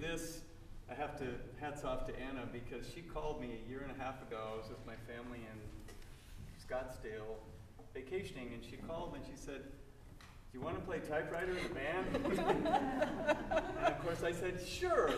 this, I have to, hats off to Anna, because she called me a year and a half ago, I was with my family in Scottsdale vacationing, and she called and she said, do you wanna play typewriter in the band? And of course I said, sure,